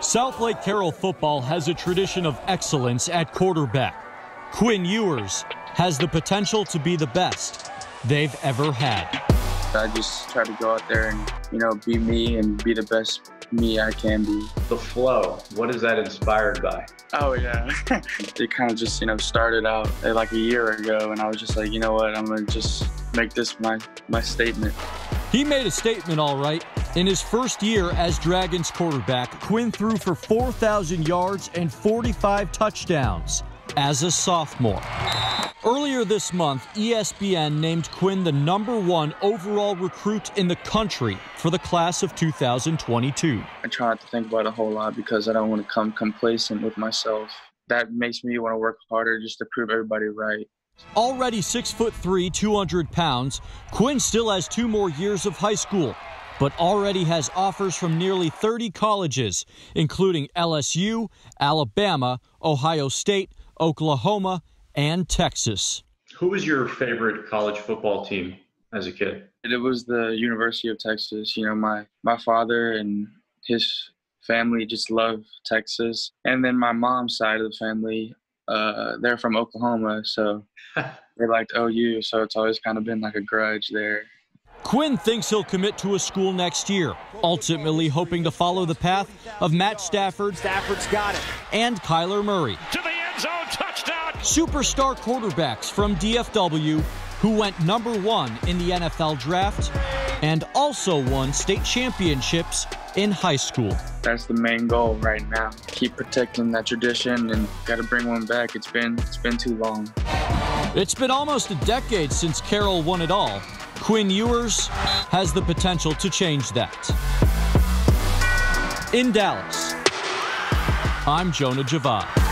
Southlake Carroll football has a tradition of excellence at quarterback. Quinn Ewers has the potential to be the best they've ever had. I just try to go out there and, you know, be me and be the best me I can be. The flow, what is that inspired by? Oh, yeah. it kind of just, you know, started out uh, like a year ago, and I was just like, you know what, I'm going to just make this my, my statement. He made a statement, all right. In his first year as Dragons quarterback, Quinn threw for 4,000 yards and 45 touchdowns as a sophomore. Earlier this month, ESPN named Quinn the number one overall recruit in the country for the class of 2022. I try not to think about it a whole lot because I don't want to come complacent with myself. That makes me want to work harder just to prove everybody right. Already six foot three, 200 pounds, Quinn still has two more years of high school, but already has offers from nearly 30 colleges, including LSU, Alabama, Ohio State, Oklahoma, and Texas. Who was your favorite college football team as a kid? It was the University of Texas. You know, my my father and his family just love Texas, and then my mom's side of the family, uh, they're from Oklahoma, so they liked OU. So it's always kind of been like a grudge there. Quinn thinks he'll commit to a school next year, ultimately hoping to follow the path of Matt Stafford. Stafford's got it. And Kyler Murray. To the end zone, touchdown. Superstar quarterbacks from DFW who went number one in the NFL draft and also won state championships in high school. That's the main goal right now. Keep protecting that tradition and got to bring one back. It's been it's been too long. It's been almost a decade since Carroll won it all. Quinn Ewers has the potential to change that. In Dallas, I'm Jonah Javad.